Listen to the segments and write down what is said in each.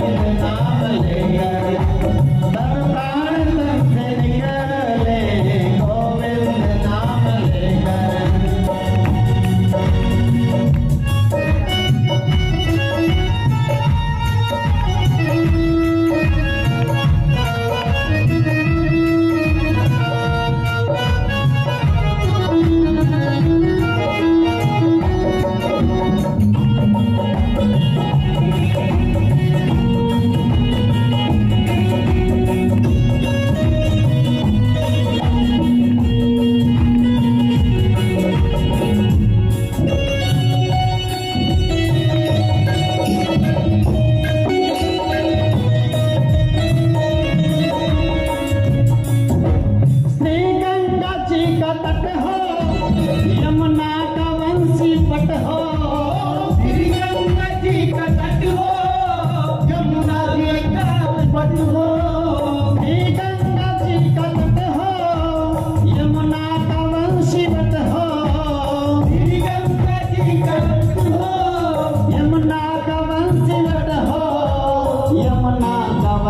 Thank you.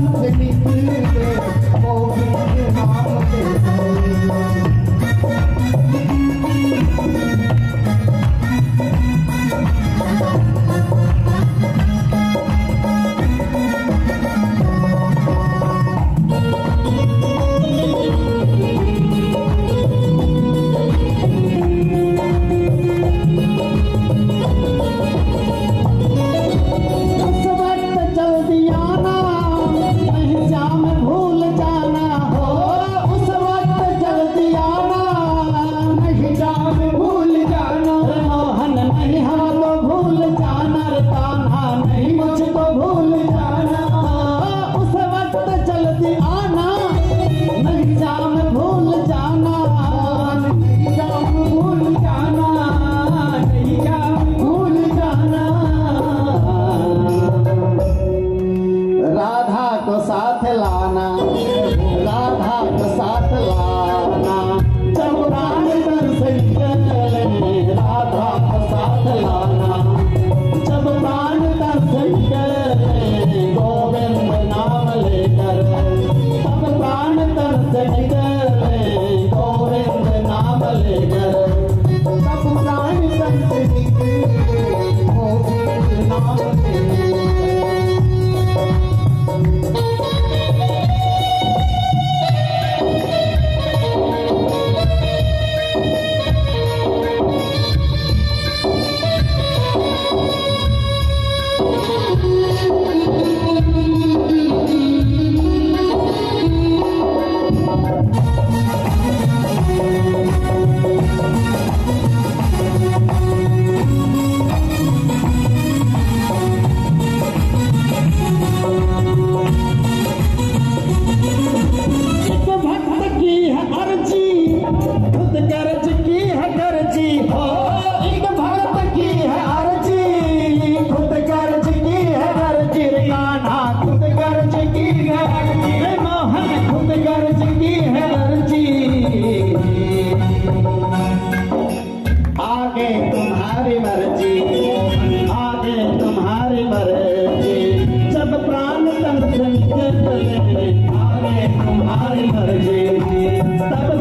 Let me आल त